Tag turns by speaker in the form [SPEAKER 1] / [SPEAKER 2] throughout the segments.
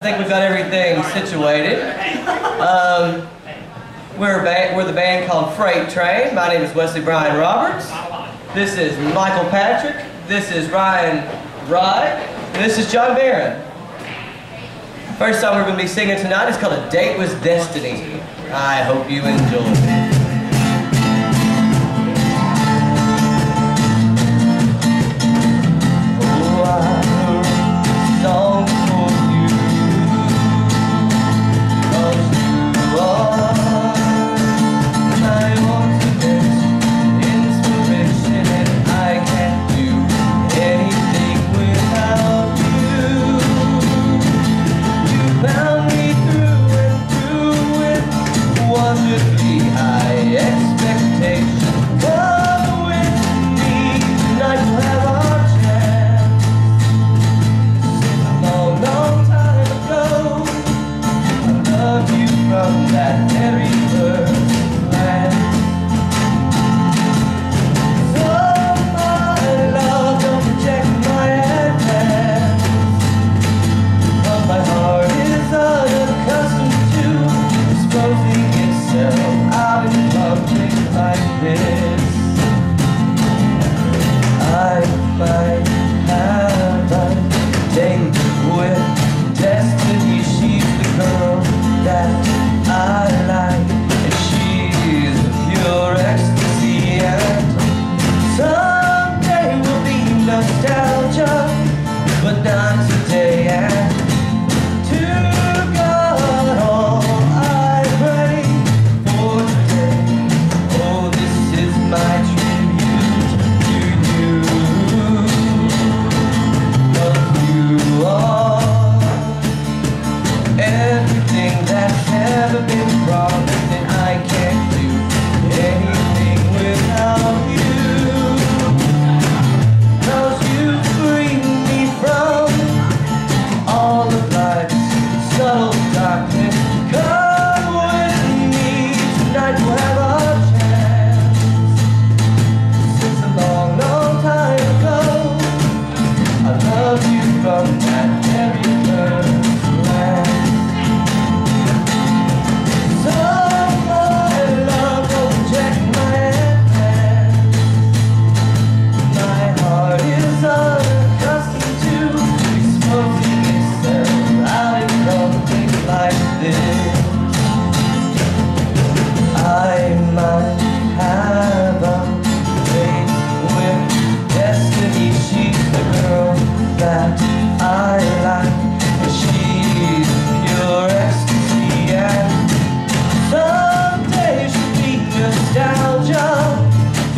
[SPEAKER 1] I think we've got everything situated. Um, we're, we're the band called Freight Train. My name is Wesley Bryan Roberts. This is Michael Patrick. This is Ryan Rye. And this is John Barron. First song we're going to be singing tonight is called A Date with Destiny. I hope you enjoy.
[SPEAKER 2] but not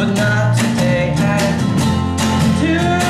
[SPEAKER 2] from that very first